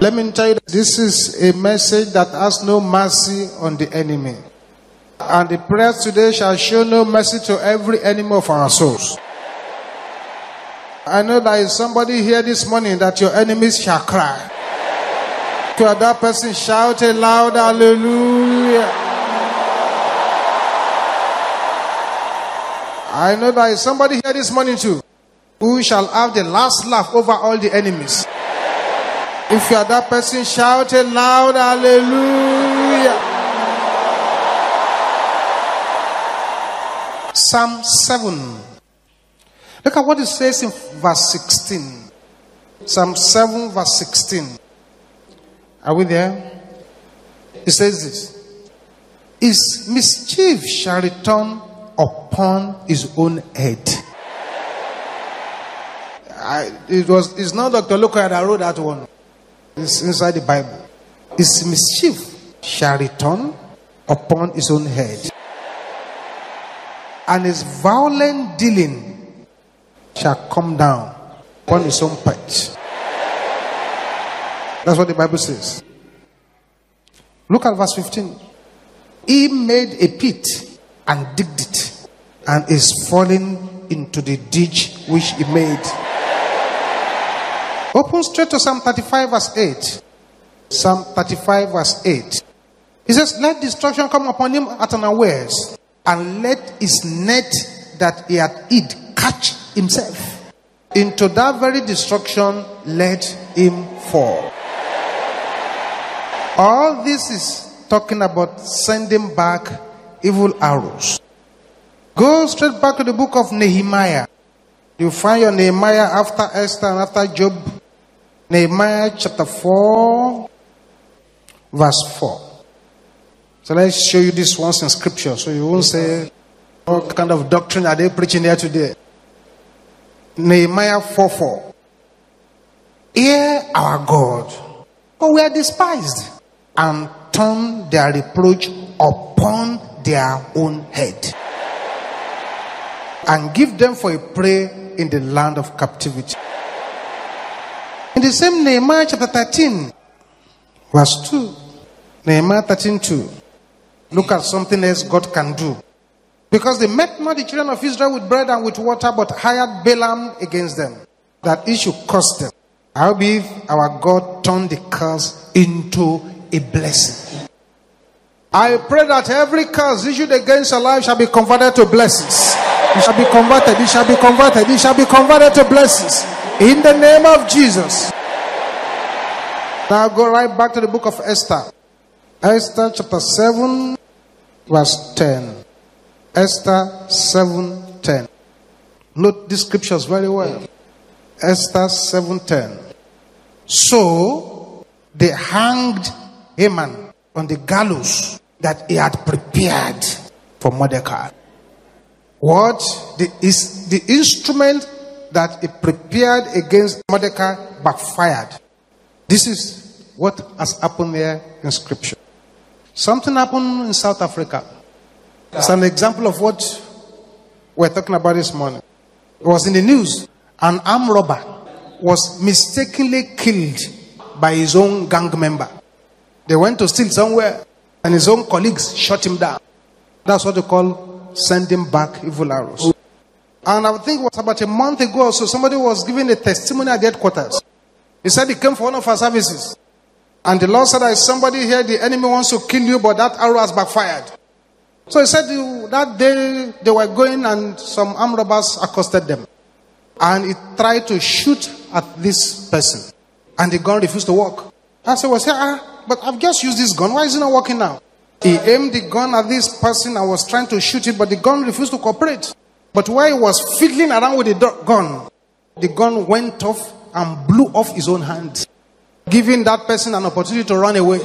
Let me tell you, this is a message that has no mercy on the enemy. And the prayers today shall show no mercy to every enemy of our souls. I know there is somebody here this morning that your enemies shall cry. To that person, shout a loud hallelujah. I know there is somebody here this morning too who shall have the last laugh over all the enemies. If you are that person, shout it loud hallelujah. Psalm 7. Look at what it says in verse 16. Psalm 7, verse 16. Are we there? It says this His mischief shall return upon his own head. I, it was it's not Dr. Olukoya that wrote that one. It's inside the Bible. His mischief shall return upon his own head. And his violent dealing shall come down upon his own perch. That's what the Bible says. Look at verse 15. He made a pit and digged it, and is falling into the ditch which he made. Open straight to Psalm 35, verse 8. Psalm 35, verse 8. He says, Let destruction come upon him at unawares, and let his net that he had hid catch himself. Into that very destruction, let him fall. All this is talking about sending back evil arrows. Go straight back to the book of Nehemiah. You find your Nehemiah after Esther and after Job. Nehemiah chapter 4, verse 4. So let's show you this once in scripture so you won't say, What kind of doctrine are they preaching here today? Nehemiah 4 4. Hear our God, for we are despised, and turn their reproach upon their own head, and give them for a prey in the land of captivity. In the same Nehemiah chapter 13, verse 2. Nehemiah 13 2. Look at something else God can do. Because they met not the children of Israel with bread and with water, but hired Balaam against them, that it should curse them. Howbeit, our God turned the curse into a blessing. I pray that every curse issued against your life shall be converted to blessings. It shall be converted, it shall be converted, it shall be converted to blessings. In the name of Jesus. Now go right back to the book of Esther. Esther chapter 7, verse 10. Esther 7 10. Note these scriptures very well. Esther 7 10. So they hanged Haman on the gallows that he had prepared for Mordecai. What the, is the instrument that he prepared against Mordecai backfired. This is what has happened there in scripture. Something happened in South Africa. It's an example of what we're talking about this morning. It was in the news. An armed robber was mistakenly killed by his own gang member. They went to steal somewhere and his own colleagues shot him down. That's what they call sending back evil arrows. And I think it was about a month ago or so, somebody was giving a testimony at the headquarters. He said he came for one of our services. And the Lord said, There is somebody here, the enemy wants to kill you, but that arrow has backfired. So he said that day they were going and some armed robbers accosted them. And he tried to shoot at this person. And the gun refused to work. I said, well, say, ah, but I've just used this gun. Why is it not working now? He aimed the gun at this person and was trying to shoot it, but the gun refused to cooperate. But while he was fiddling around with the gun, the gun went off and blew off his own hand, giving that person an opportunity to run away.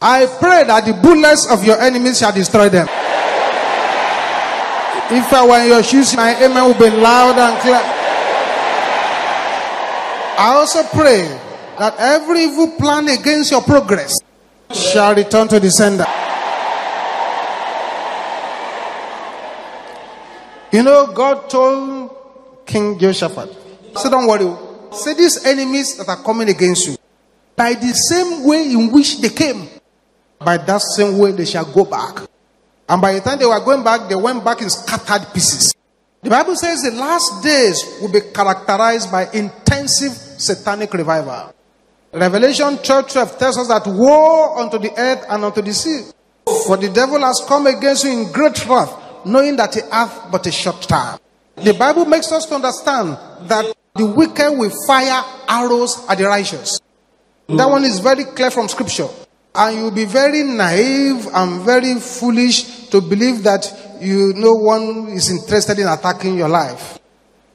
I pray that the bullets of your enemies shall destroy them. If I were in your shoes, my amen would be loud and clear. I also pray that every evil plan against your progress shall return to the sender. You know, God told King Jehoshaphat, say, don't worry. Say these enemies that are coming against you, by the same way in which they came. By that same way they shall go back. And by the time they were going back, they went back in scattered pieces. The Bible says the last days will be characterized by intensive satanic revival. Revelation 12 12 tells us that woe unto the earth and unto the sea. For the devil has come against you in great wrath, knowing that he hath but a short time. The Bible makes us to understand that the wicked will fire arrows at the righteous. That one is very clear from scripture. And you'll be very naive and very foolish to believe that you no one is interested in attacking your life.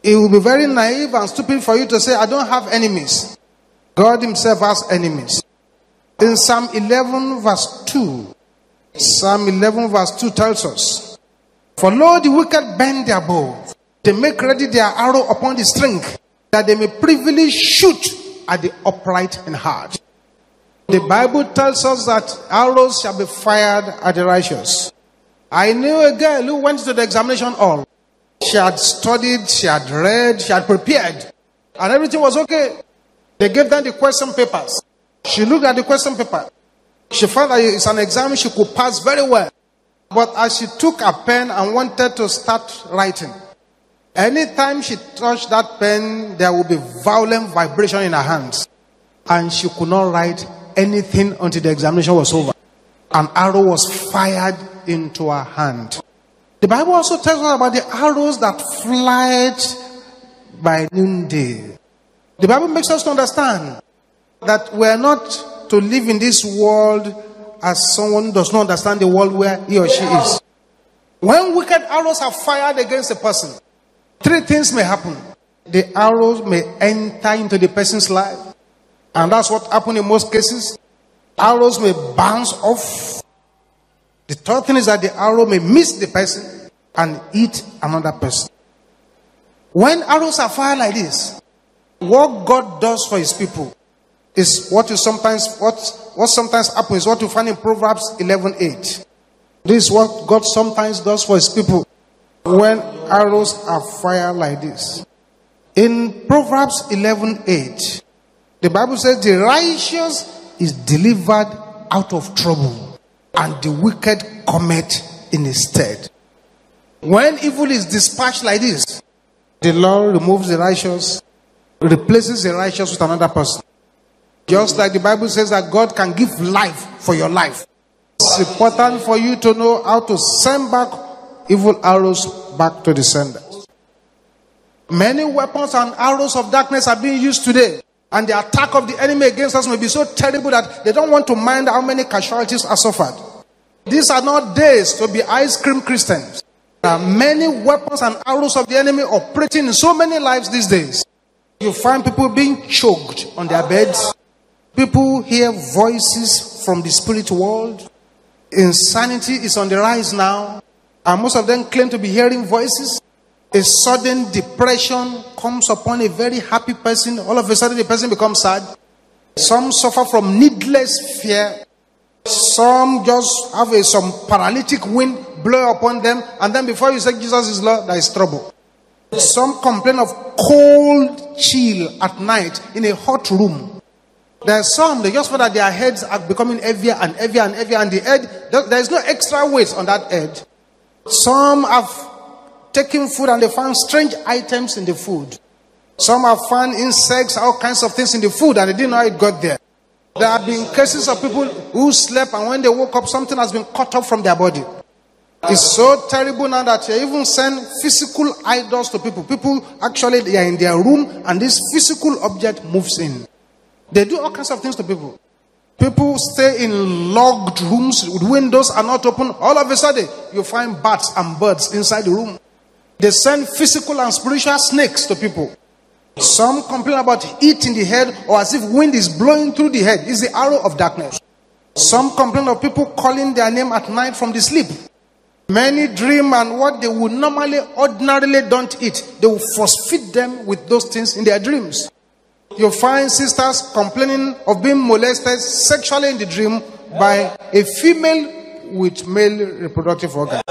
It will be very naive and stupid for you to say, I don't have enemies. God Himself has enemies. In Psalm 11, verse 2, Psalm 11, verse 2 tells us, For lo, the wicked bend their bow, they make ready their arrow upon the string, that they may privily shoot at the upright in heart. The Bible tells us that arrows shall be fired at the righteous. I knew a girl who went to the examination hall. She had studied, she had read, she had prepared, and everything was okay. They gave them the question papers. She looked at the question paper. She found that it's an exam she could pass very well. But as she took a pen and wanted to start writing, anytime she touched that pen, there would be violent vibration in her hands. And she could not write anything until the examination was over. An arrow was fired into her hand. The Bible also tells us about the arrows that fly by noonday. The Bible makes us to understand that we are not to live in this world as someone does not understand the world where he or she is. When wicked arrows are fired against a person, three things may happen. The arrows may enter into the person's life, and that's what happened in most cases. Arrows may bounce off. The third thing is that the arrow may miss the person and eat another person. When arrows are fired like this, what God does for his people is what you sometimes what what sometimes happens what you find in Proverbs 11:8. This is what God sometimes does for his people when arrows are fired like this. In Proverbs 11:8, the Bible says the righteous is delivered out of trouble, and the wicked cometh in his stead. When evil is dispatched like this, the Lord removes the righteous, replaces the righteous with another person. Just like the Bible says that God can give life for your life. It's important for you to know how to send back evil arrows back to the sender. Many weapons and arrows of darkness are being used today and the attack of the enemy against us may be so terrible that they don't want to mind how many casualties are suffered. These are not days to be ice cream Christians. There are many weapons and arrows of the enemy operating in so many lives these days. You find people being choked on their beds. People hear voices from the spirit world. Insanity is on the rise now. And most of them claim to be hearing voices a sudden depression comes upon a very happy person, all of a sudden the person becomes sad. Some suffer from needless fear. Some just have a, some paralytic wind blow upon them, and then before you say Jesus is Lord, there is trouble. Some complain of cold chill at night in a hot room. There are some, they just feel that their heads are becoming heavier and heavier and heavier, and the head, there is no extra weight on that head. Some have taking food and they found strange items in the food. Some have found insects, all kinds of things in the food, and they didn't know how it got there. There have been cases of people who slept, and when they woke up, something has been cut off from their body. It's so terrible now that they even send physical idols to people. People actually they are in their room, and this physical object moves in. They do all kinds of things to people. People stay in locked rooms with windows are not open. All of a sudden, you find bats and birds inside the room. They send physical and spiritual snakes to people. Some complain about heat in the head or as if wind is blowing through the head. It's the arrow of darkness. Some complain of people calling their name at night from the sleep. Many dream and what they would normally, ordinarily don't eat, they will force feed them with those things in their dreams. You find sisters complaining of being molested sexually in the dream by a female with male reproductive organs.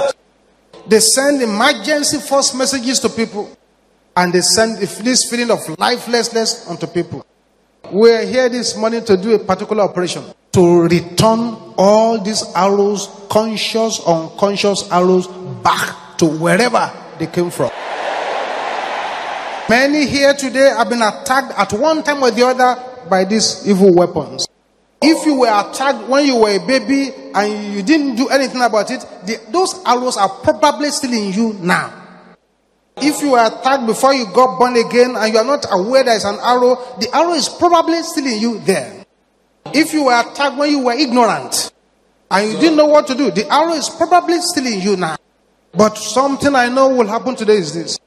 They send emergency force messages to people. And they send this feeling of lifelessness onto people. We're here this morning to do a particular operation to return all these arrows, conscious, unconscious arrows, back to wherever they came from. Many here today have been attacked at one time or the other by these evil weapons. If you were attacked when you were a baby and you didn't do anything about it, the, those arrows are probably still in you now. If you were attacked before you got born again and you are not aware there is an arrow, the arrow is probably still in you there. If you were attacked when you were ignorant and you didn't know what to do, the arrow is probably still in you now. But something I know will happen today is this.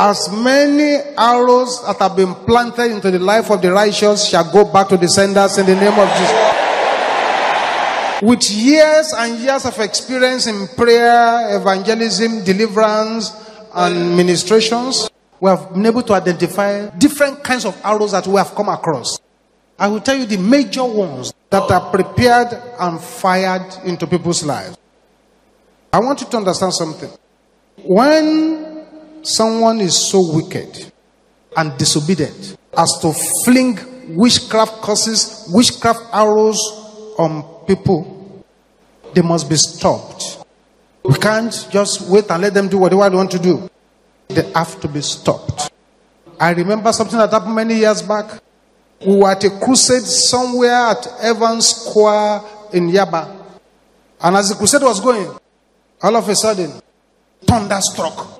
As many arrows that have been planted into the life of the righteous shall go back to the senders in the name of Jesus. With years and years of experience in prayer, evangelism, deliverance, and ministrations, we have been able to identify different kinds of arrows that we have come across. I will tell you the major ones that are prepared and fired into people's lives. I want you to understand something. When someone is so wicked and disobedient as to fling witchcraft curses, witchcraft arrows on people, they must be stopped. We can't just wait and let them do whatever they want to do. They have to be stopped. I remember something that happened many years back. We were at a crusade somewhere at Evans Square in Yaba. And as the crusade was going, all of a sudden, thunder struck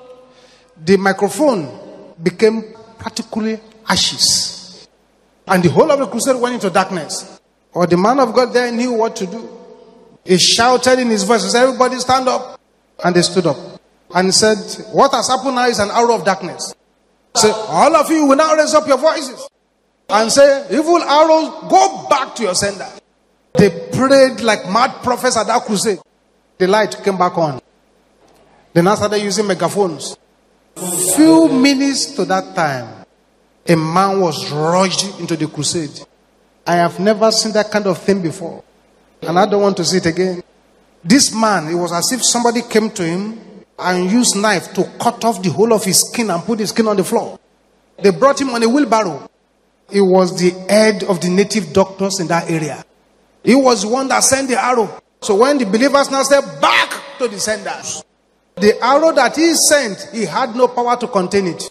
the microphone became practically ashes. And the whole of the crusade went into darkness. Or the man of God there knew what to do. He shouted in his voice, he said, Everybody stand up. And they stood up. And he said, What has happened now is an hour of darkness. Say, all of you will now raise up your voices and say, Evil arrows, go back to your sender. They prayed like mad prophets at that crusade. The light came back on. Then I started using megaphones. Few minutes to that time, a man was rushed into the crusade. I have never seen that kind of thing before. And I don't want to see it again. This man, it was as if somebody came to him and used knife to cut off the whole of his skin and put his skin on the floor. They brought him on a wheelbarrow. He was the head of the native doctors in that area. He was the one that sent the arrow. So when the believers now said back to the senders, the arrow that he sent, he had no power to contain it.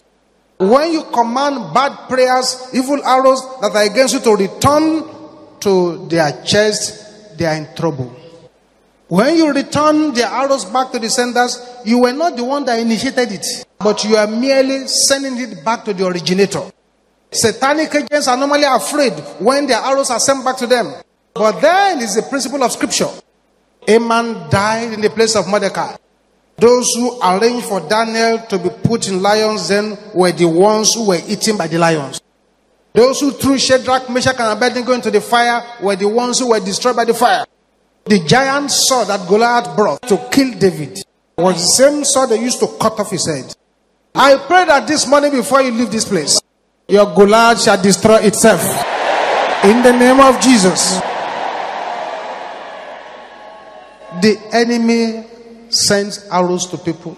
When you command bad prayers, evil arrows that are against you to return to their chest, they are in trouble. When you return the arrows back to the senders, you were not the one that initiated it, but you are merely sending it back to the originator. Satanic agents are normally afraid when their arrows are sent back to them. But then is the principle of scripture. A man died in the place of Mordecai. Those who arranged for Daniel to be put in lions then were the ones who were eaten by the lions. Those who threw Shadrach, Meshach, and Abednego into the fire were the ones who were destroyed by the fire. The giant sword that Goliath brought to kill David was the same sword they used to cut off his head. I pray that this morning before you leave this place, your Goliath shall destroy itself. In the name of Jesus. The enemy sends arrows to people.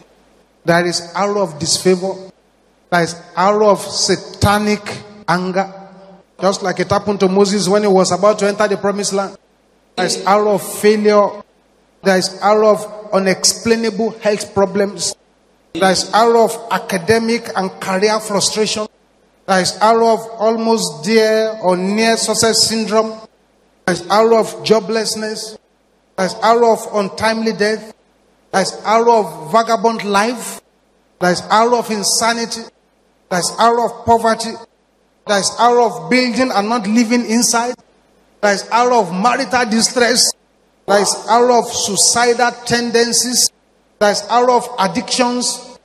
There is arrow of disfavor. There is arrow of satanic anger. Just like it happened to Moses when he was about to enter the promised land. There is arrow of failure. There is arrow of unexplainable health problems. There is arrow of academic and career frustration. There is arrow of almost there or near success syndrome. There is arrow of joblessness. There is arrow of untimely death. There's arrow of vagabond life. There's arrow of insanity. There's arrow of poverty. There's arrow of building and not living inside. There's arrow of marital distress. There's arrow of suicidal tendencies. There's arrow of addictions.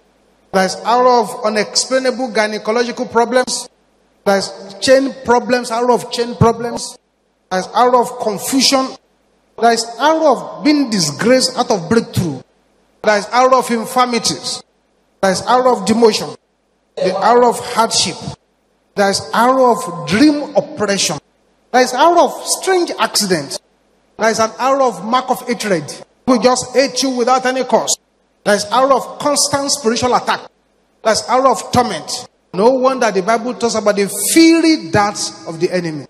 There's arrow of unexplainable gynecological problems. There's chain problems, arrow of chain problems. There's arrow of confusion. There's arrow of being disgraced out of breakthrough. There is arrow of infirmities. There is arrow of demotion. The arrow of hardship. There is arrow of dream oppression. There is arrow of strange accident. There is an arrow of mark of hatred. Who just hate you without any cause. There is arrow of constant spiritual attack. There is arrow of torment. No wonder the Bible talks about the fiery darts of the enemy.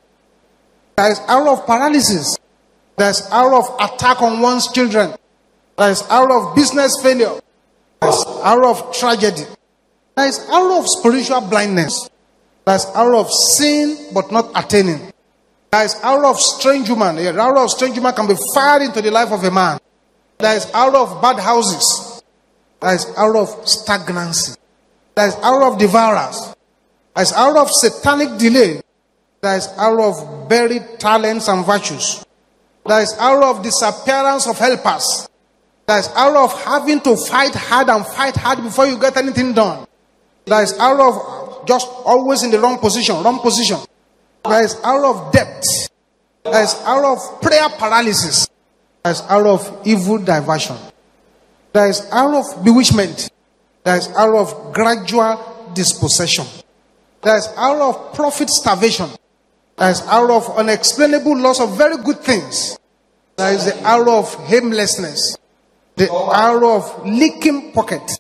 There is arrow of paralysis. There is arrow of attack on one's children. There is arrow of business failure. There is arrow of tragedy. There is arrow of spiritual blindness. There is arrow of sin but not attaining. There is arrow of strange woman. The arrow of strange woman can be fired into the life of a man. There is arrow of bad houses. There is arrow of stagnancy. There is arrow of devourers. There is arrow of satanic delay. There is arrow of buried talents and virtues. There is arrow of disappearance of helpers. There is arrow of having to fight hard and fight hard before you get anything done. There is arrow of just always in the wrong position, wrong position. There is arrow of debt. There is arrow of prayer paralysis. There is arrow of evil diversion. There is arrow of bewitchment. There is arrow of gradual dispossession. There is arrow of profit starvation. There is arrow of unexplainable loss of very good things. There is the arrow of aimlessness. The arrow of leaking pocket.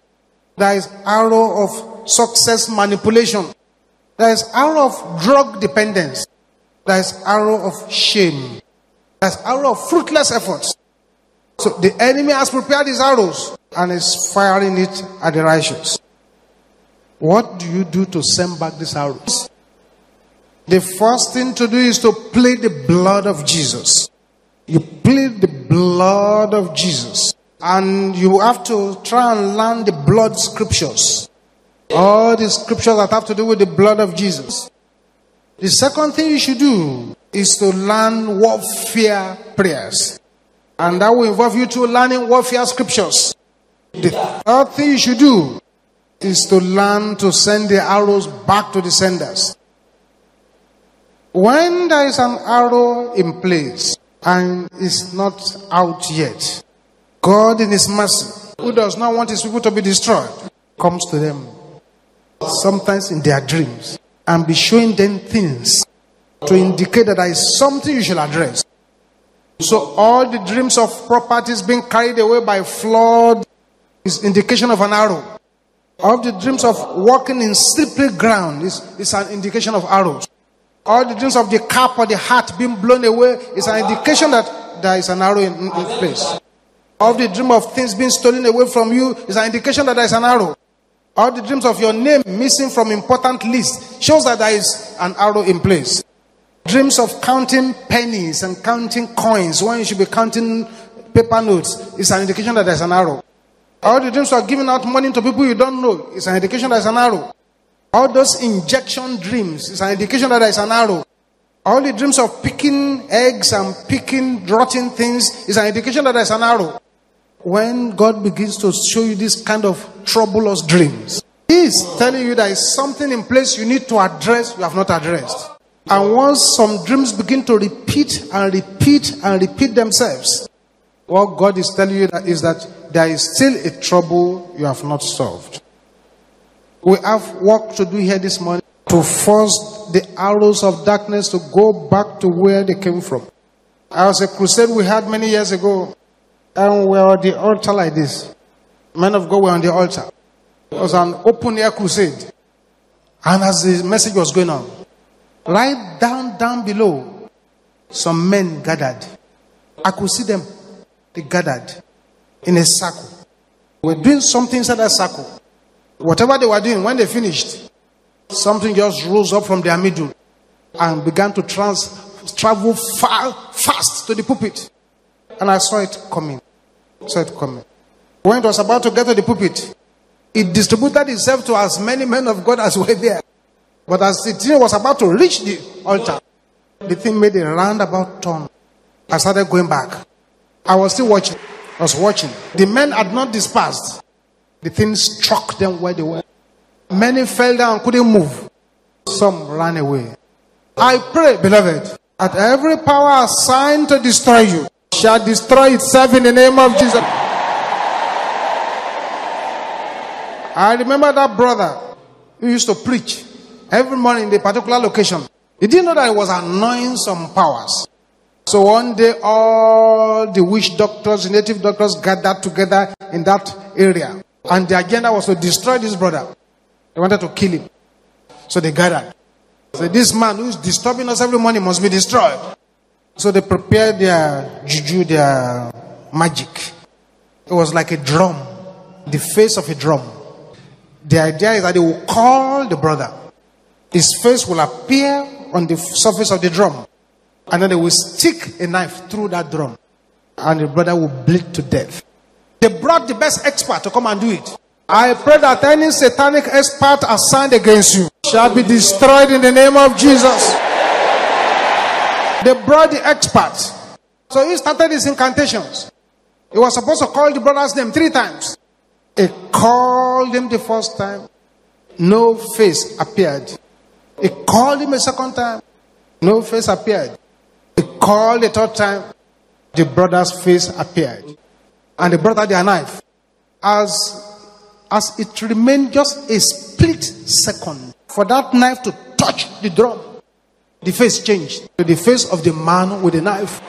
There is arrow of success manipulation. There is arrow of drug dependence. There is arrow of shame. There is arrow of fruitless efforts. So the enemy has prepared his arrows and is firing it at the righteous. What do you do to send back these arrows? The first thing to do is to plead the blood of Jesus. You plead the blood of Jesus. And you have to try and learn the blood scriptures. All the scriptures that have to do with the blood of Jesus. The second thing you should do is to learn warfare prayers. And that will involve you to learning warfare scriptures. The third thing you should do is to learn to send the arrows back to the senders. When there is an arrow in place and it's not out yet, God in His mercy, who does not want His people to be destroyed, comes to them sometimes in their dreams and be showing them things to indicate that there is something you should address. So all the dreams of properties being carried away by flood is indication of an arrow. All the dreams of walking in slippery ground is, is an indication of arrows. All the dreams of the cap or the hat being blown away is an indication that there is an arrow in, in place. All the dream of things being stolen away from you is an indication that there is an arrow. All the dreams of your name missing from important lists shows that there is an arrow in place. Dreams of counting pennies and counting coins when you should be counting paper notes is an indication that there's an arrow. All the dreams of giving out money to people you don't know is an indication that there's an arrow. All those injection dreams is an indication that there's an arrow. All the dreams of picking eggs and picking rotten things is an indication that there's an arrow when God begins to show you this kind of troublous dreams, He is telling you there is something in place you need to address you have not addressed. And once some dreams begin to repeat and repeat and repeat themselves, what God is telling you is that there is still a trouble you have not solved. We have work to do here this morning to force the arrows of darkness to go back to where they came from. I was a crusade we had many years ago and we were on the altar like this. Men of God were on the altar. It was an open air crusade. And as the message was going on, right down, down below, some men gathered. I could see them. They gathered in a circle. They were doing something inside that circle. Whatever they were doing, when they finished, something just rose up from their middle and began to trans, travel far, fast to the pulpit. And I saw it coming. Saw it coming. When it was about to get to the pulpit, it distributed itself to as many men of God as were there. But as the thing was about to reach the altar, the thing made a roundabout turn. I started going back. I was still watching. I was watching. The men had not dispersed. The thing struck them where they were. Many fell down, couldn't move. Some ran away. I pray, beloved, that every power assigned to destroy you shall destroy itself in the name of Jesus. I remember that brother who used to preach every morning in a particular location. He didn't know that he was annoying some powers. So one day, all the witch doctors, native doctors gathered together in that area. And the agenda was to destroy this brother. They wanted to kill him. So they gathered. So this man who's disturbing us every morning must be destroyed. So they prepared their juju, their magic. It was like a drum, the face of a drum. The idea is that they will call the brother. His face will appear on the surface of the drum. And then they will stick a knife through that drum. And the brother will bleed to death. They brought the best expert to come and do it. I pray that any satanic expert assigned against you shall be destroyed in the name of Jesus. They brought the experts. So he started his incantations. He was supposed to call the brother's name three times. He called him the first time. No face appeared. He called him a second time. No face appeared. He called the third time. The brother's face appeared. And the brother had a knife. As as it remained just a split second for that knife to touch the drum, the face changed to the face of the man with the knife.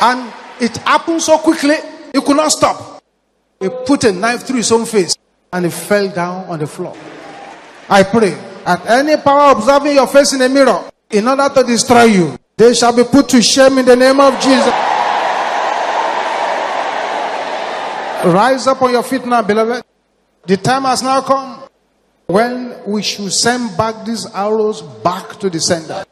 And it happened so quickly, he could not stop. He put a knife through his own face and he fell down on the floor. I pray at any power observing your face in a mirror in order to destroy you, they shall be put to shame in the name of Jesus. Rise up on your feet now, beloved. The time has now come when we should send back these arrows back to the sender.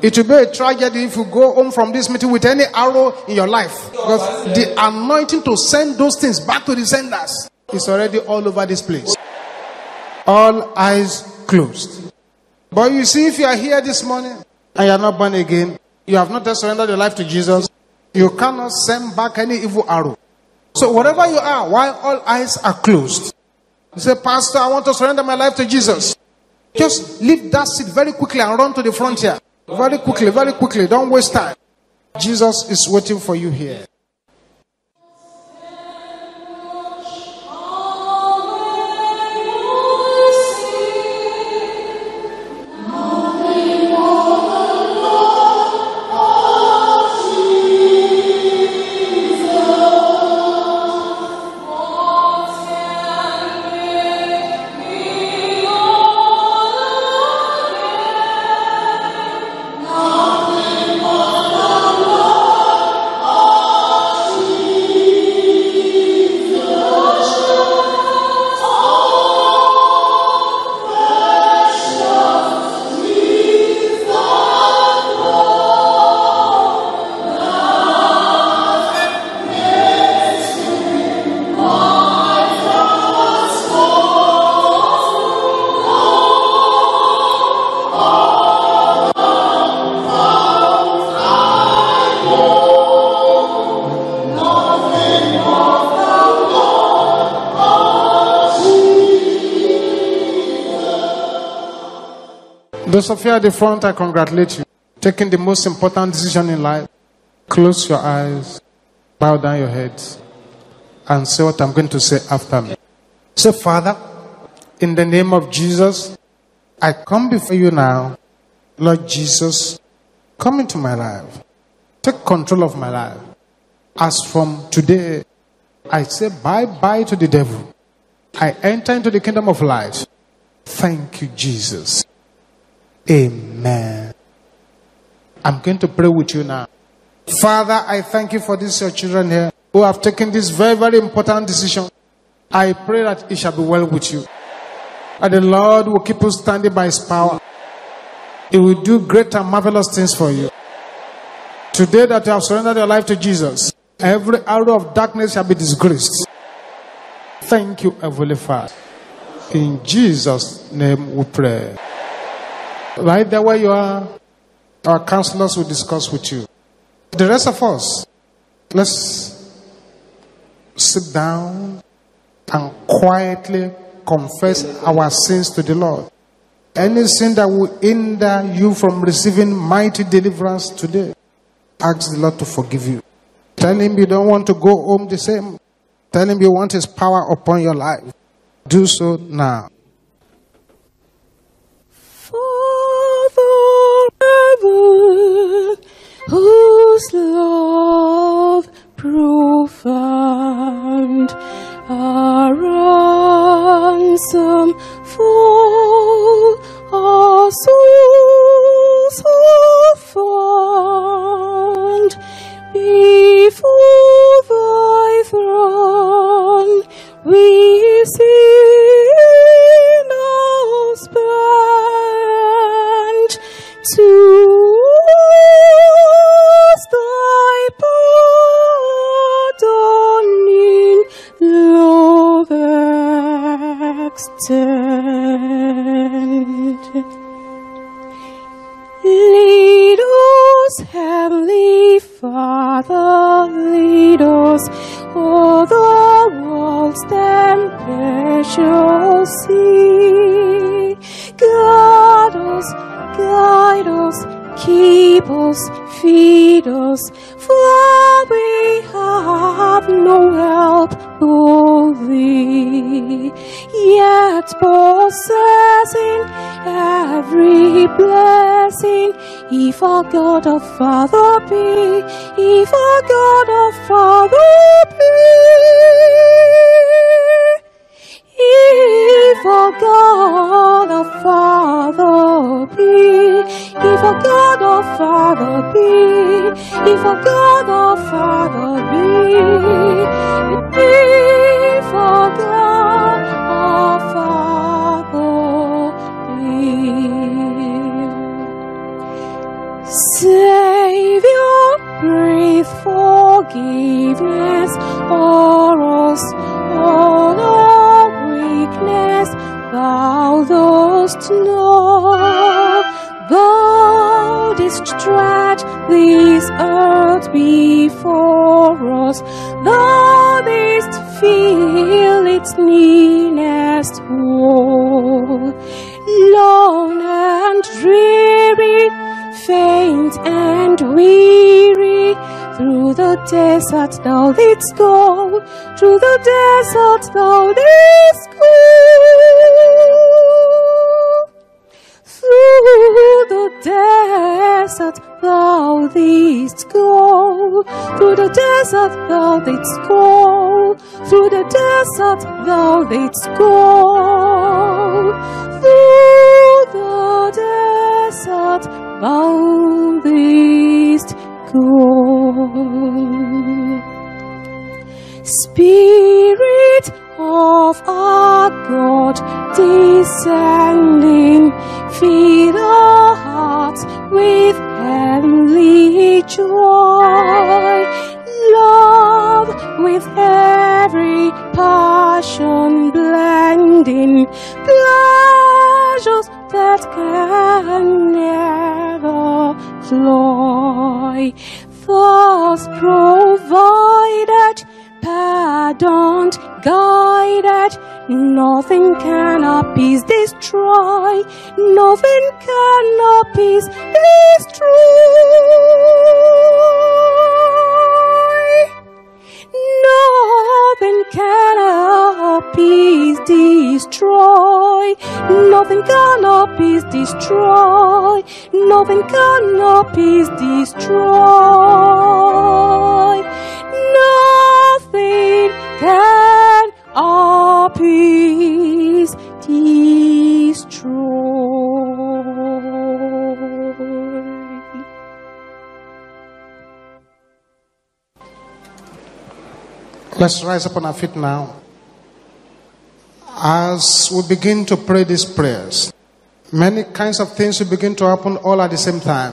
It will be a tragedy if you go home from this meeting with any arrow in your life. Because the anointing to send those things back to the senders is already all over this place. All eyes closed. But you see, if you are here this morning and you are not born again, you have not surrendered your life to Jesus, you cannot send back any evil arrow. So, wherever you are, while all eyes are closed, you say, Pastor, I want to surrender my life to Jesus. Just leave that seat very quickly and run to the frontier. Very quickly, very quickly. Don't waste time. Jesus is waiting for you here. Those of you at the front, I congratulate you. Taking the most important decision in life. Close your eyes, bow down your head, and say what I'm going to say after me. Say, Father, in the name of Jesus, I come before you now. Lord Jesus, come into my life. Take control of my life. As from today, I say bye bye to the devil. I enter into the kingdom of light. Thank you, Jesus. Amen. I'm going to pray with you now. Father, I thank you for these your children here who have taken this very, very important decision. I pray that it shall be well with you. And the Lord will keep you standing by his power. He will do great and marvelous things for you. Today that you have surrendered your life to Jesus, every arrow of darkness shall be disgraced. Thank you, Heavenly Father. In Jesus' name we pray. Right there where you are, our counselors will discuss with you. The rest of us, let's sit down and quietly confess our sins to the Lord. Any sin that will hinder you from receiving mighty deliverance today, ask the Lord to forgive you. Tell Him you don't want to go home the same. Tell Him you want His power upon your life. Do so now. God whose love profound a ransom for our souls so before thy throne. We sing our spell to us thy pardoning love extended. Lead us, Heavenly Father, lead us o'er the world's then precious sea. Guide us, guide us, keep us, feed us, for we have no help only, yet possessing every blessing if our God our Father be, if our God our Father be. If our God our Father be, if our God our Father be, if our God our Father be, if our God Savior, breathe forgiveness o'er us, all our weakness, thou dost know. Thou didst tread this earth before us, thou didst feel its meanest woe. Lone and dreary, faint and weary, through the desert thou didst go, through the desert thou didst go. Through the desert thou didst go, through the desert thou didst go, through the desert thou didst go, through the desert didst go. Spirit of our God descending, fill our hearts with heavenly joy. Love with every passion blending, pleasures that can never cloy. Thus provided, pardoned, guided, nothing can appease, destroy, nothing can appease, destroy. Nothing can appease, destroy. Nothing can appease, destroy. Nothing can appease, destroy. Nothing can appease, Let's rise up on our feet now. As we begin to pray these prayers, many kinds of things will begin to happen all at the same time.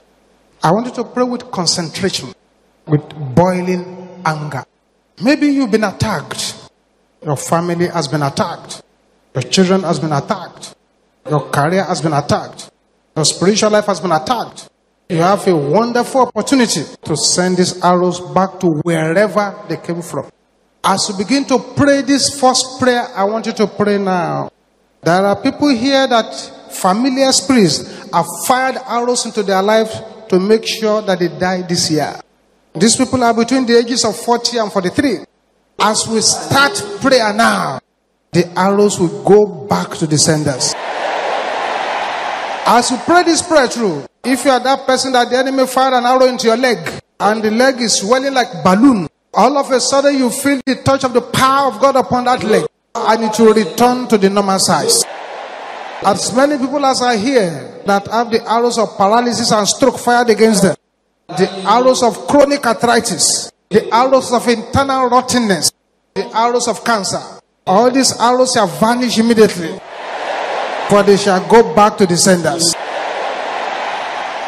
I want you to pray with concentration, with boiling anger. Maybe you've been attacked. Your family has been attacked. Your children has been attacked. Your career has been attacked. Your spiritual life has been attacked. You have a wonderful opportunity to send these arrows back to wherever they came from. As you begin to pray this first prayer, I want you to pray now. There are people here that familiar spirits have fired arrows into their lives to make sure that they die this year. These people are between the ages of 40 and 43. As we start prayer now, the arrows will go back to the senders. As you pray this prayer through, if you are that person that the enemy fired an arrow into your leg and the leg is swelling like balloon, all of a sudden you feel the touch of the power of God upon that leg and it will return to the normal size. As many people as are here that have the arrows of paralysis and stroke fired against them, the arrows of chronic arthritis, the arrows of internal rottenness, the arrows of cancer, all these arrows shall vanish immediately, for they shall go back to the senders.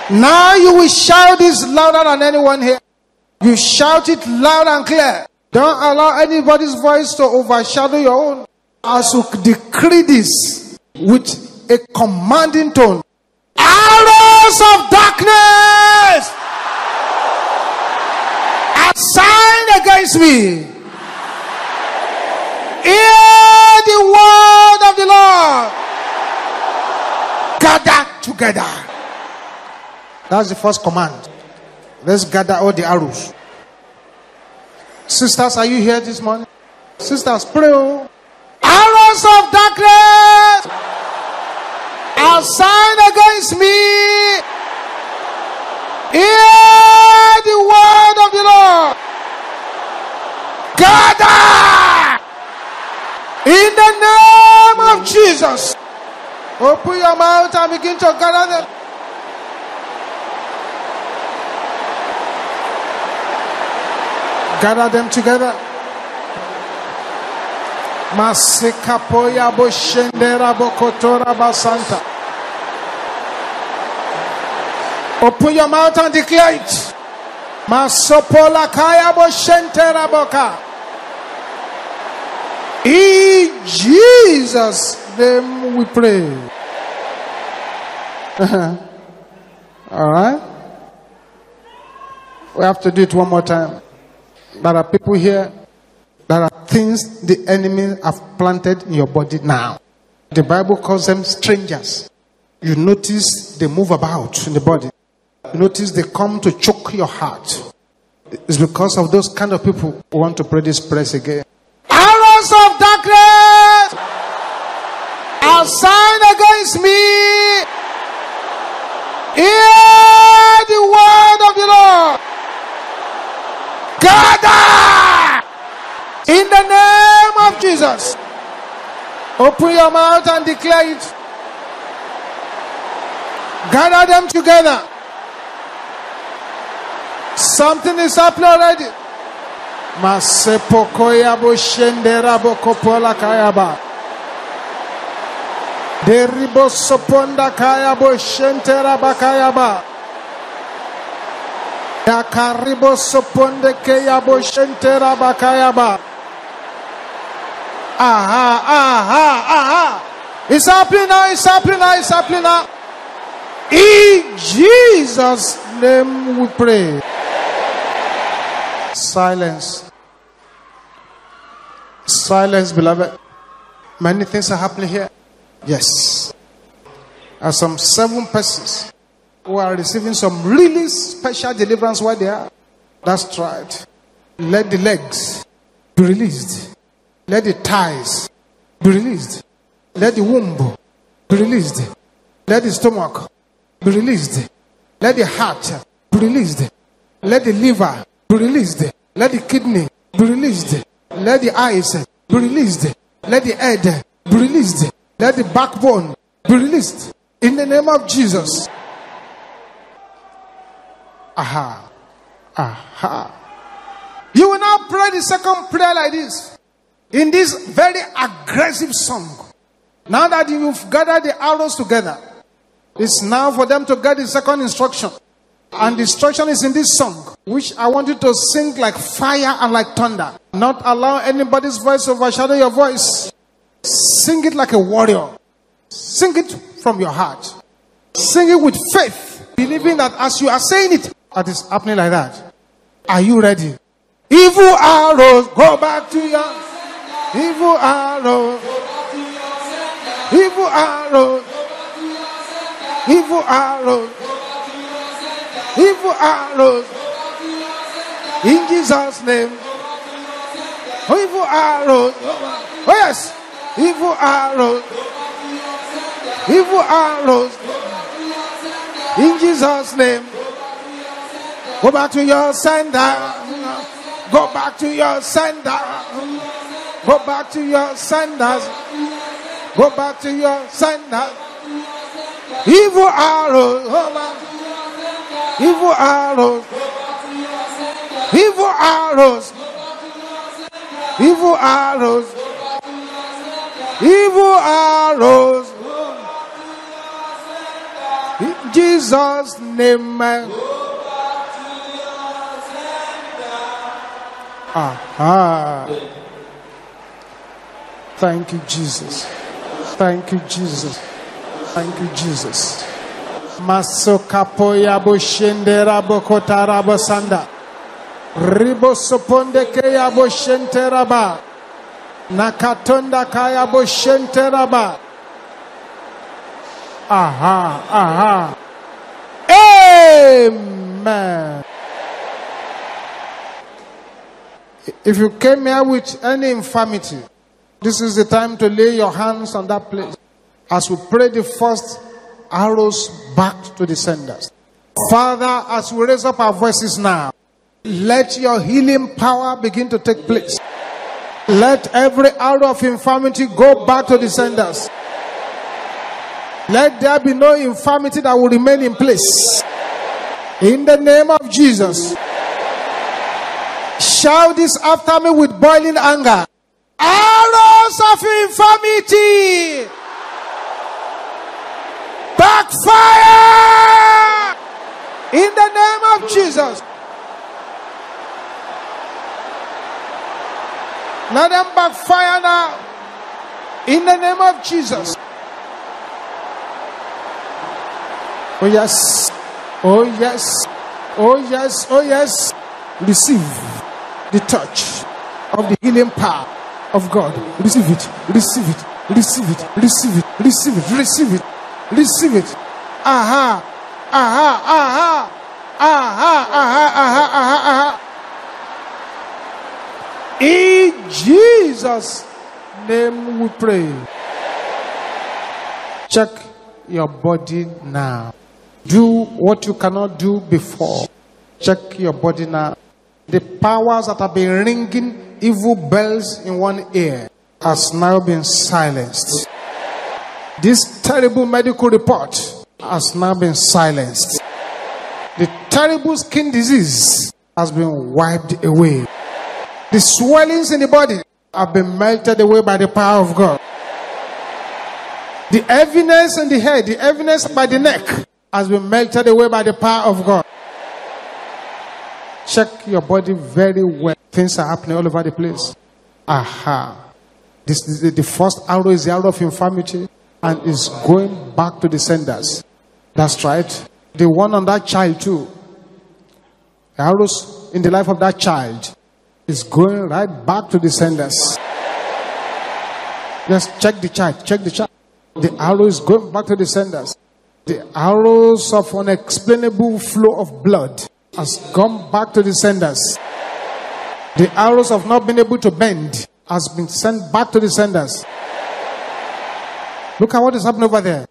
Now you will shout this louder than anyone here. You shout it loud and clear. Don't allow anybody's voice to overshadow your own. As you decree this with a commanding tone, arrows of darkness, sign against me. Hear the word of the Lord. Gather together. That's the first command. Let's gather all the arrows. Sisters, are you here this morning? Sisters, pray. oh. Arrows of darkness are signed against me. Hear the word of the Lord. Gather in the name of Jesus. Open your mouth and begin to gather them. Gather them together. Masikapoya boshendera bokotora basanta. Open your mouth and declare it. Masopola kaya boshentera boka. In Jesus' name we pray. All right. We have to do it one more time. There are people here. There are things the enemy have planted in your body now. The Bible calls them strangers. You notice they move about in the body. You notice they come to choke your heart. It's because of those kind of people who want to pray this prayer again. Arrows of darkness are signed against me. Hear the word of the Lord. Gather in the name of Jesus. Open your mouth and declare it. Gather them together. Something is happening already. Masepokoya boshendera bokopola kayaba. Deribo soponda kaya boshentera bakayaba. Yakaribo soponde keya boshentera bakayaba. Aha, aha, aha. It's happening now, it's happening now, it's happening now. In Jesus' name we pray. Silence. Silence, beloved. Many things are happening here. Yes. Are some seven persons who are receiving some really special deliverance where they are. That's right. Let the legs be released. Let the thighs be released. Let the womb be released. Let the stomach be released. Let the heart be released. Let the liver be released. Let the kidney be released. Let the eyes be released. Let the head be released. Let the backbone be released. In the name of Jesus. Aha. Aha. You will now pray the second prayer like this. In this very aggressive song. Now that you've gathered the arrows together, it's now for them to get the second instruction. And the instruction is in this song, which I want you to sing like fire and like thunder. Not allow anybody's voice to overshadow your voice. Sing it like a warrior. Sing it from your heart. Sing it with faith, believing that as you are saying it, that is happening like that. Are you ready? Evil arrows, go back to your evil arrows. Evil arrows. Evil arrows. Evil arrows. In Jesus' name. Evil arrows. Oh yes. Evil arrows. Evil arrows. In Jesus' name. Go back to your sender. Go back to your sender. Go back to your senders. Go back to your sender. Evil arrows. Evil arrows. Evil arrows. Evil arrows. Evil arrows. In Jesus' name. Aha. Thank you, Jesus. Thank you, Jesus. Thank you, Jesus. Masokapoya boshendera bokotara bosanda. Ribosoponde keya boshenteraba. Nakatonda kaya boshenteraba. Aha, aha. Amen. If you came here with any infirmity, this is the time to lay your hands on that place as we pray the first arrows back to the senders. Father, as we raise up our voices now, let your healing power begin to take place. Let every arrow of infirmity go back to the senders. Let there be no infirmity that will remain in place. In the name of Jesus. Shout this after me with boiling anger. Arrows of infirmity. Backfire. In the name of Jesus. Let them backfire now. In the name of Jesus. Oh, yes. Oh, yes. Oh, yes. Oh, yes. Receive the touch of the healing power of God. Receive it, receive it, receive it, receive it, receive it, receive it, receive it. Aha, aha, aha, aha, aha, aha, aha, aha. In Jesus' name we pray. Check your body now. Do what you cannot do before. Check your body now. The powers that have been ringing evil bells in one ear has now been silenced. This terrible medical report has now been silenced. The terrible skin disease has been wiped away. The swellings in the body have been melted away by the power of God. The heaviness in the head, the heaviness by the neck has been melted away by the power of God. Check your body very well. Things are happening all over the place. Aha. This is the, the first arrow is the arrow of infirmity and is going back to the senders. That's right. The one on that child too. The arrows in the life of that child is going right back to the senders. Just check the child. Check the child. The arrow is going back to the senders. The arrows of unexplainable flow of blood has gone back to the senders. The arrows of not being able to bend has been sent back to the senders. Look at what is happening over there.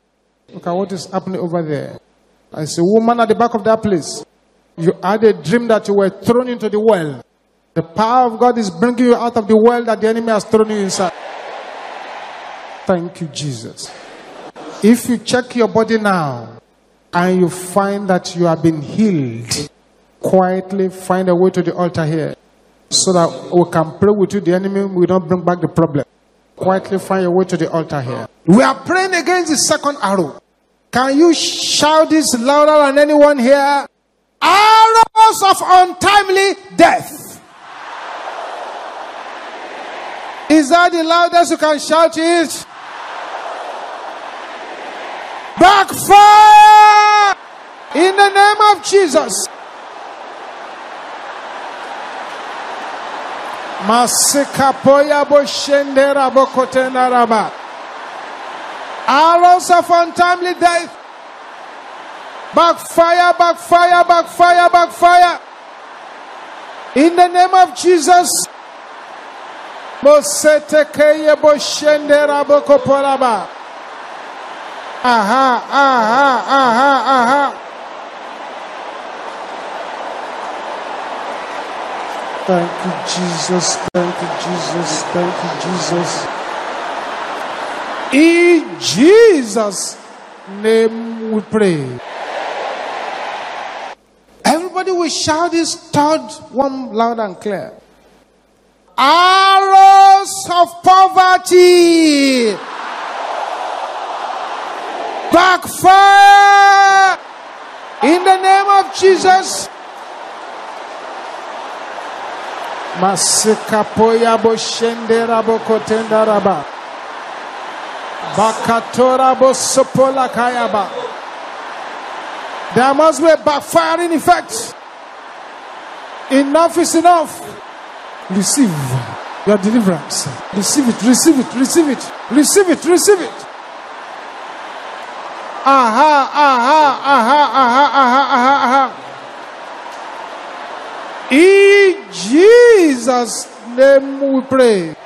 Look at what is happening over there. I see a woman at the back of that place. You had a dream that you were thrown into the well. The power of God is bringing you out of the well that the enemy has thrown you inside. Thank you, Jesus. If you check your body now and you find that you have been healed, quietly find a way to the altar here so that we can pray with you. The enemy will not bring back the problem. Quietly find your way to the altar here. We are praying against the second arrow. Can you shout this louder than anyone here? Arrows of untimely death. Is that the loudest you can shout it? Backfire in the name of Jesus. Masikapoya boshendera bokotena raba. Arrows of untimely death. Backfire, backfire, backfire, backfire. In the name of Jesus. Mosetekeye boshendera bokoporaba. Aha, aha, aha, aha. Thank you, Jesus. Thank you, Jesus. Thank you, Jesus. In Jesus' name we pray. Everybody will shout this third one loud and clear. Arrows of poverty. Backfire. In the name of Jesus. Masikapoya boshendera bokotenda raba. Bakatora bosopola kayaba. There must be a backfiring effect. Enough is enough. Receive your deliverance. Receive it, receive it, receive it, receive it, receive it. Aha, aha, aha, aha, aha, aha, aha. In Jesus' name we pray.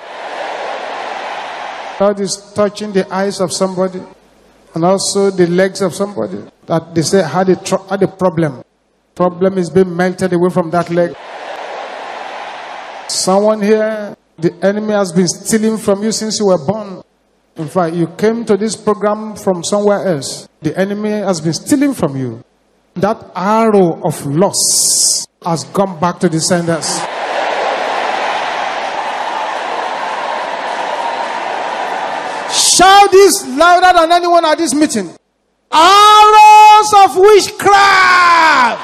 God is touching the eyes of somebody and also the legs of somebody that they say had a, had a problem. Problem is being melted away from that leg. Someone here, the enemy has been stealing from you since you were born. In fact, you came to this program from somewhere else. The enemy has been stealing from you. That arrow of loss has gone back to the senders. Shout this louder than anyone at this meeting. Arrows of witchcraft!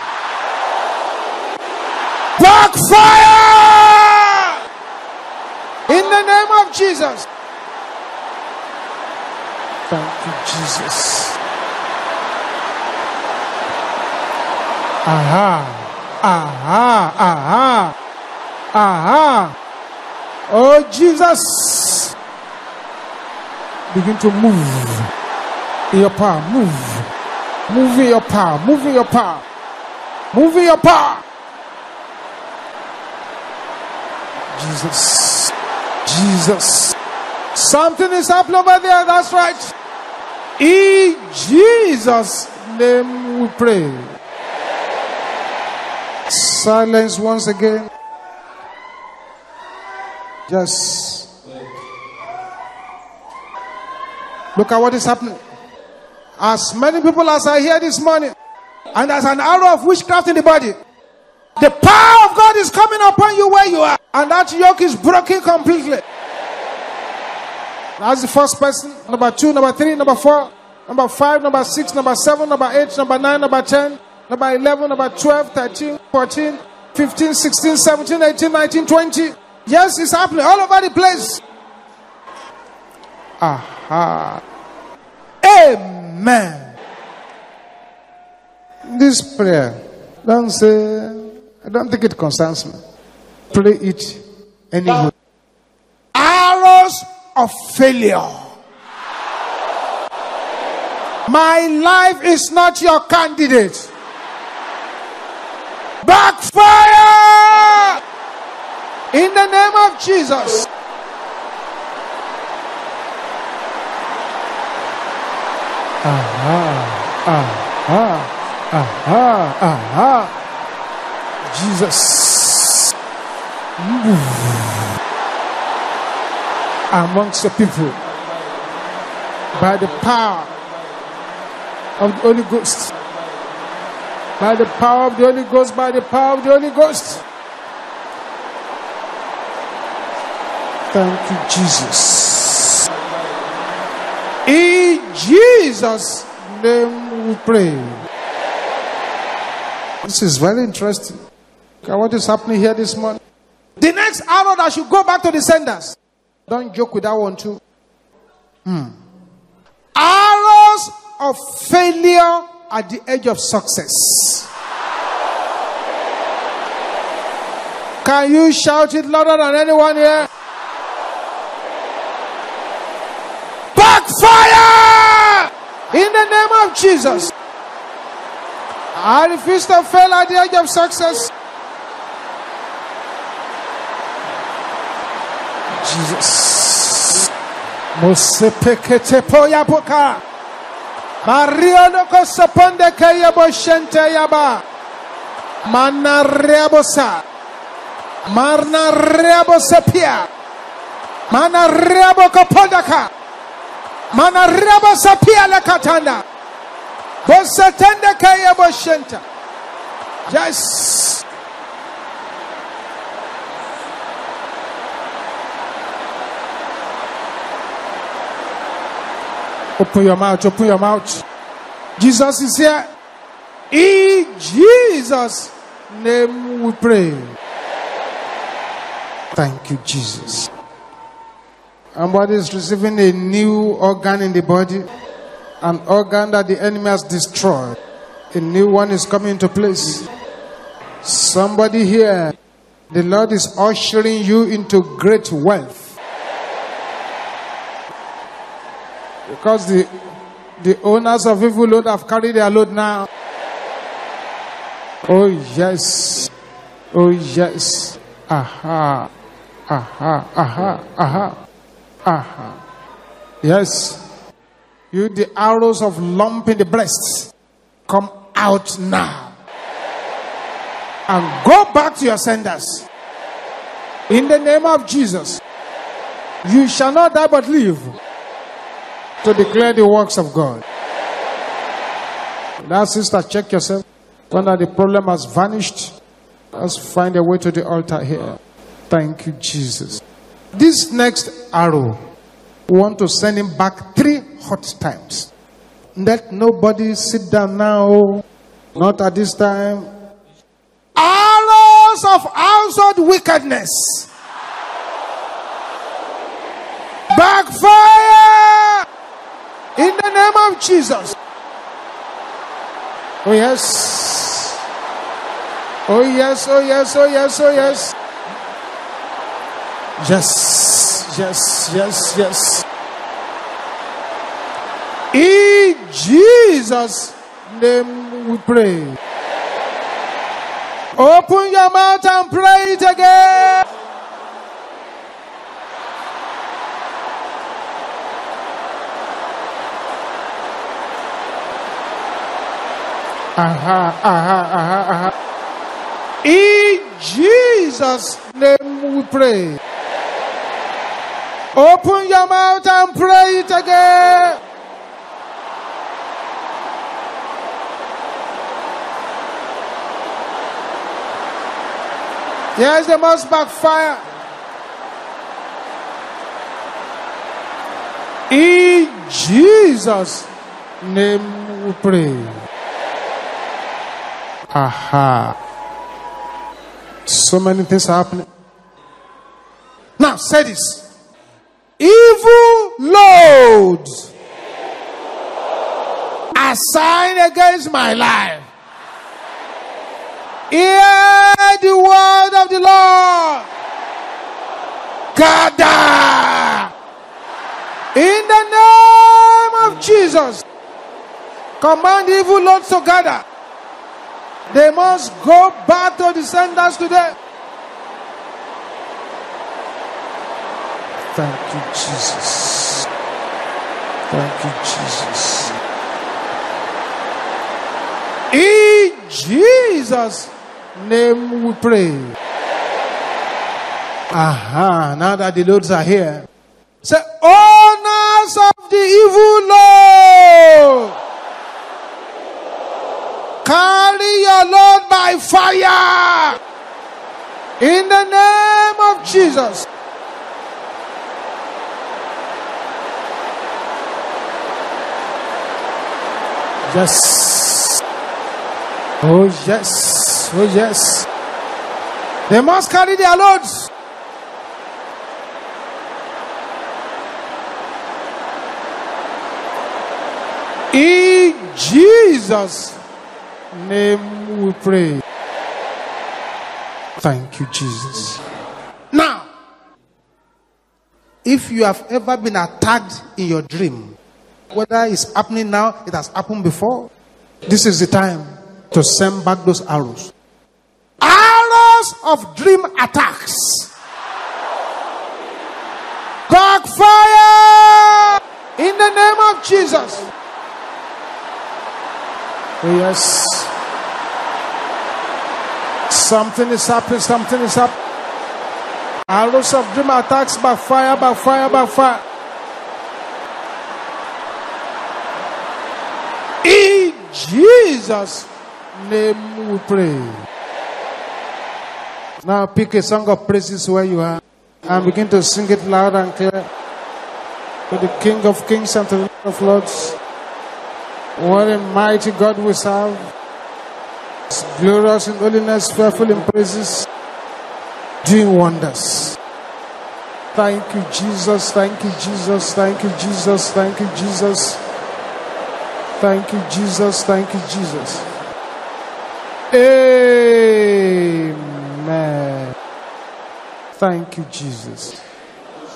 Backfire! In the name of Jesus. Thank you, Jesus. Aha. Aha. Aha. Aha. Oh, Jesus. Begin to move in your power. Move. Move your power. Move in your power. Move in your power. Jesus. Jesus. Something is happening over there. That's right. In Jesus' name we pray. Silence once again. Just look at what is happening. As many people as are here this morning, and there's an arrow of witchcraft in the body. The power of God is coming upon you where you are, and that yoke is broken completely. That's the first person. Number two, number three, number four, number five, number six, number seven, number eight, number nine, number ten, number 11, number 12, 13, 14, 15, 16, 17, 18, 19, 20. Yes, it's happening all over the place. Aha. Amen. This prayer, don't say, I don't think it concerns me. Pray it anyway. Arrows of failure. My life is not your candidate. Backfire! In the name of Jesus. Aha, aha, aha, aha. Jesus. Move amongst the people by the power of the Holy Ghost. By the power of the Holy Ghost, by the power of the Holy Ghost. Thank you, Jesus. In Jesus' name we pray. This is very interesting. Okay, what is happening here this morning? The next arrow that should go back to the senders. Don't joke with that one too. Hmm. Arrows of failure at the edge of success. Can you shout it louder than anyone here? Backfire! In the name of Jesus. I refuse to fail at the edge of success. Jesus. Mosepekete poyapoka. Maria no kosaponde kaya boshente yaba. Mana reabosa. Marna reabosapia. Mana reabo kapondaka. Mana reabosapia la katanda. Bosatende kaya boshenta. Yes. Open your mouth, open your mouth. Jesus is here. In Jesus' name we pray. Thank you, Jesus. Somebody is receiving a new organ in the body, an organ that the enemy has destroyed. A new one is coming into place. Somebody here, the Lord is ushering you into great wealth. Because the, the owners of evil load have carried their load now. Oh, yes. Oh, yes. Aha. Aha. Aha. Aha. Aha. Yes. You, the arrows of lump in the breast, come out now. And go back to your senders. In the name of Jesus. You shall not die but live to declare the works of God. Now, sister, check yourself. Whether the problem has vanished, let's find a way to the altar here. Thank you, Jesus. This next arrow, we want to send him back three hot times. Let nobody sit down now. Not at this time. Arrows of household wickedness. Backfire in the name of Jesus. Oh, yes. Oh, yes, oh, yes, oh, yes, oh, yes. Yes, yes, yes, yes. In Jesus' name we pray. Open your mouth and pray it again. Aha, aha, aha, aha. In Jesus' name we pray. Open your mouth and pray it again. Yes, they must backfire. In Jesus' name we pray. Aha. So many things are happening. Now, say this. Evil loads assigned against my life. Hear the word of the Lord. Gather. In the name of Jesus. Command evil lords to gather. They must go back to the senders today. Thank you, Jesus. Thank you, Jesus. In Jesus' name we pray. Aha, now that the loads are here. Say, owners of the evil Lord, carry your load by fire. In the name of Jesus. Yes. Oh, yes. Oh, yes. They must carry their loads. In Jesus' name we pray. Thank you, Jesus. Now, if you have ever been attacked in your dream, whether it's happening now, it has happened before, this is the time to send back those arrows. Arrows of dream attacks. Backfire in the name of Jesus. Oh, yes. Something is happening, something is happening. Arrows of dream attacks backfire, backfire, backfire. In Jesus' name we pray. Now pick a song of praises where you are and begin to sing it loud and clear to the King of Kings and to the Lord of Lords. What a mighty God we serve. It's glorious in holiness, fearful in praises, doing wonders. Thank you, Jesus. Thank you, Jesus. Thank you, Jesus. Thank you, Jesus. Thank you, Jesus. Thank you, Jesus. Amen. Thank you, Jesus.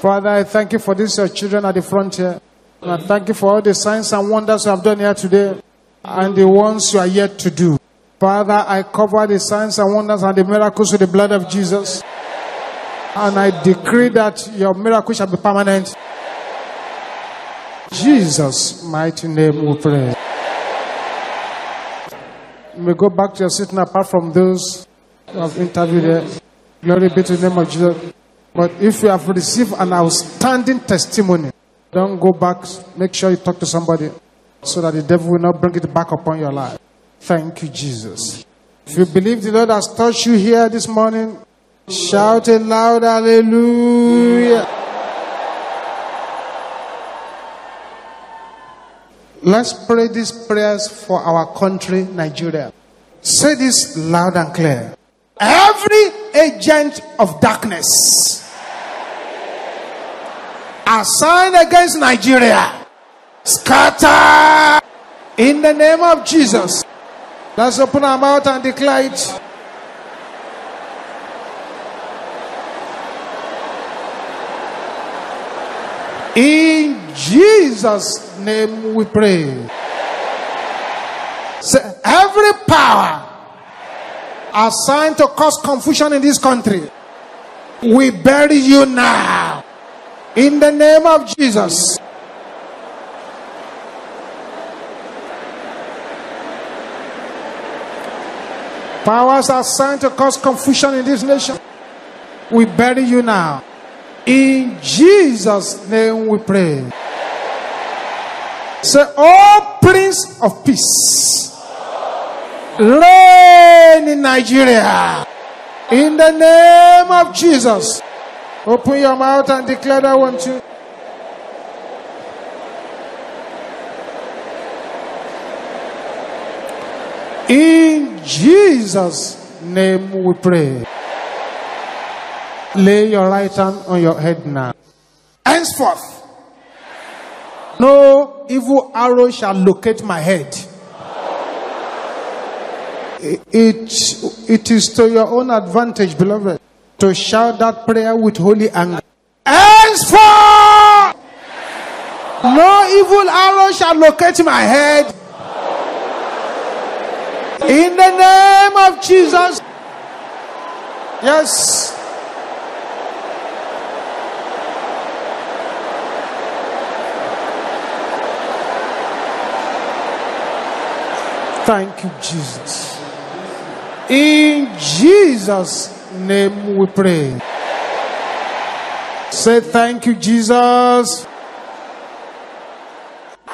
Father, I thank you for these your children at the frontier. And I thank you for all the signs and wonders you have done here today and the ones you are yet to do. Father, I cover the signs and wonders and the miracles with the blood of Jesus. And I decree that your miracle shall be permanent. Jesus' mighty name we pray. You may go back to your seat apart from those who have interviewed here. Glory be to the name of Jesus. But if you have received an outstanding testimony, don't go back. Make sure you talk to somebody so that the devil will not bring it back upon your life. Thank you, Jesus. If you believe the Lord has touched you here this morning, shout a loud hallelujah. Let's pray these prayers for our country, Nigeria. Say this loud and clear. Every agent of darkness assigned against Nigeria, scatter in the name of Jesus. Let's open our mouth and declare it. In Jesus' name we pray. Every power assigned to cause confusion in this country, we bury you now. In the name of Jesus. Powers assigned to cause confusion in this nation, we bury you now. In Jesus' name we pray. Say, Oh Prince of Peace, reign in Nigeria. In the name of Jesus. Open your mouth and declare that one too. In Jesus' name we pray. Lay your right hand on your head now. Henceforth, no evil arrow shall locate my head. It, it is to your own advantage, beloved, to shout that prayer with holy anger. Henceforth, no evil arrow shall locate my head. In the name of Jesus. Yes. Thank you, Jesus. In Jesus' name we pray. Say thank you, Jesus.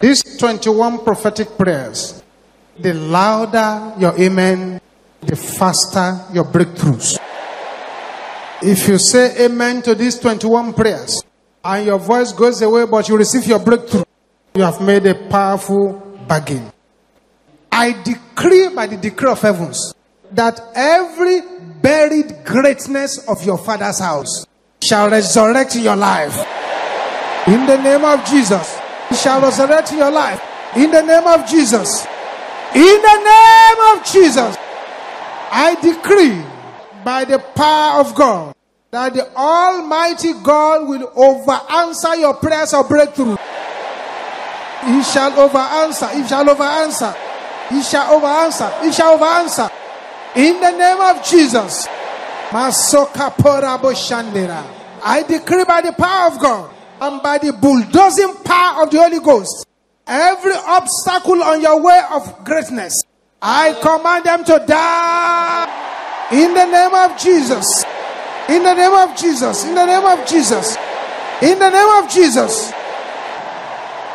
These 21 prophetic prayers, the louder your amen, the faster your breakthroughs. If you say amen to these 21 prayers and your voice goes away, but you receive your breakthrough, you have made a powerful bargain. I decree by the decree of heavens that every buried greatness of your father's house shall resurrect your life. In the name of Jesus, it shall resurrect your life. In the name of Jesus. In the name of Jesus, I decree by the power of God that the Almighty God will over answer your prayers of breakthrough. He shall over answer. He shall over answer. He shall over answer. He shall over answer. In the name of Jesus. I decree by the power of God and by the bulldozing power of the Holy Ghost, every obstacle on your way of greatness, I command them to die. In the name of Jesus. In the name of Jesus. In the name of Jesus. In the name of Jesus.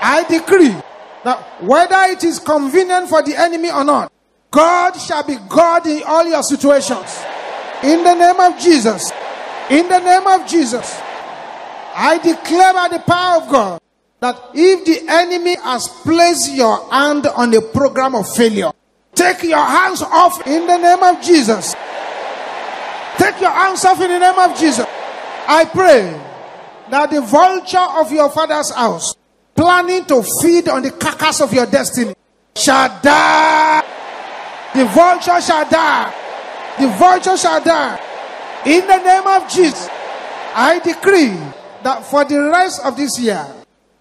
I decree that whether it is convenient for the enemy or not, God shall be God in all your situations. In the name of Jesus. In the name of Jesus. I declare by the power of God that if the enemy has placed your hand on a program of failure, take your hands off in the name of Jesus. Take your hands off in the name of Jesus. I pray that the vulture of your father's house, planning to feed on the carcass of your destiny, shall die. The vulture shall die. The vulture shall die. In the name of Jesus. I decree that for the rest of this year,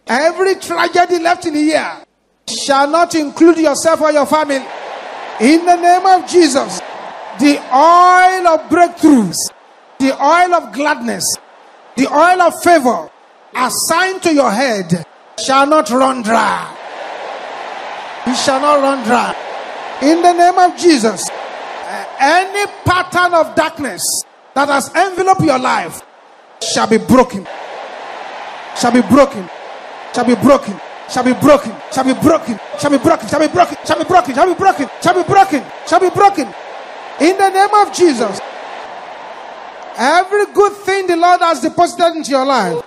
every tragedy left in the year shall not include yourself or your family. In the name of Jesus, the oil of breakthroughs, the oil of gladness, the oil of favor assigned to your head shall not run dry. It shall not run dry. In the name of Jesus, uh, any pattern of darkness that has enveloped your life shall be broken. Shall be broken. Shall be broken. Shall be broken. Shall be broken. Shall be broken. Shall be broken. Shall be broken. Shall be broken. Shall be broken. Shall be broken. In the name of Jesus. Every good thing the Lord has deposited into your life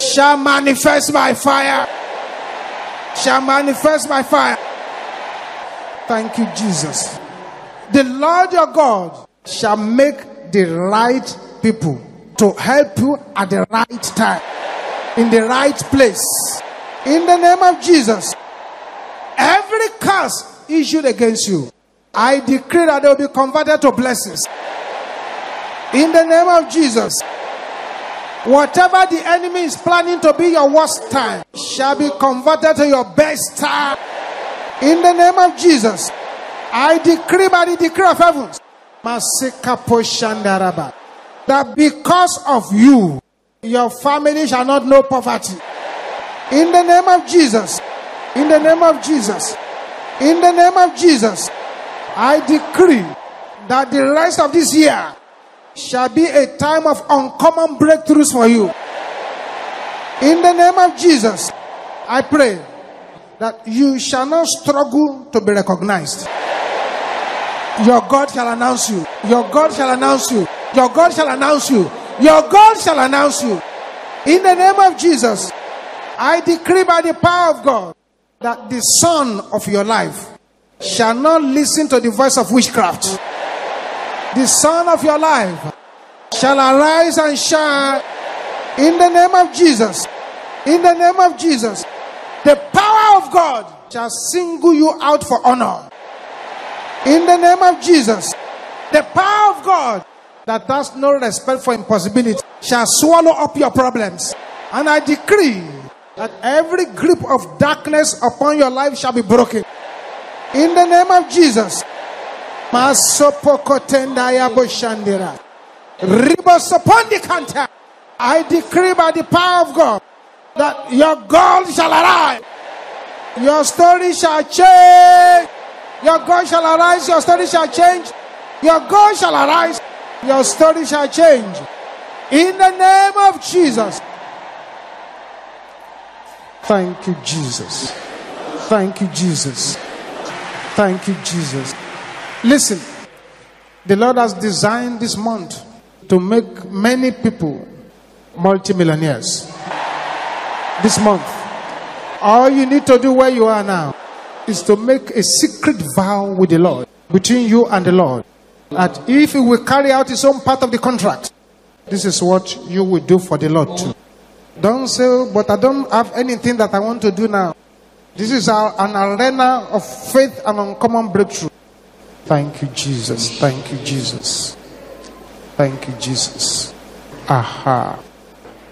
shall manifest by fire. Shall manifest by fire. Thank you, Jesus. The Lord your God shall make the right people to help you at the right time, in the right place. In the name of Jesus, every curse issued against you, I decree that they will be converted to blessings. In the name of Jesus, whatever the enemy is planning to be your worst time shall be converted to your best time. In the name of Jesus, I decree by the decree of heavens, that because of you, your family shall not know poverty. In the name of Jesus, in the name of Jesus, in the name of Jesus, I decree that the rest of this year shall be a time of uncommon breakthroughs for you. In the name of Jesus, I pray that you shall not struggle to be recognized. Your God shall announce you. Your God shall announce you. Your God shall announce you. Your God shall announce you. In the name of Jesus, I decree by the power of God that the sun of your life shall not listen to the voice of witchcraft. The sun of your life shall arise and shine in the name of Jesus. In the name of Jesus, the power of God shall single you out for honor. In the name of Jesus, the power of God that has no respect for impossibility shall swallow up your problems. And I decree that every grip of darkness upon your life shall be broken. In the name of Jesus. I decree by the power of God that your God shall arise. Your story shall change. Your God shall arise. Your story shall change. Your God shall arise. Your story shall change. In the name of Jesus. Thank you, Jesus. Thank you, Jesus. Thank you, Jesus. Listen, the Lord has designed this month to make many people multimillionaires. This month. All you need to do where you are now is to make a secret vow with the Lord, between you and the Lord, that if He will carry out His own part of the contract, this is what you will do for the Lord too. Don't say, but I don't have anything that I want to do now. This is an arena of faith and uncommon breakthrough. Thank you, Jesus. Thank you, Jesus. Thank you, Jesus. Aha.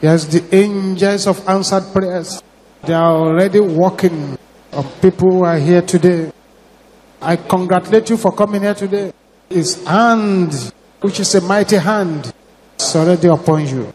Yes, the angels of answered prayers. They are already walking of people who are here today. I congratulate you for coming here today. His hand, which is a mighty hand, is already upon you.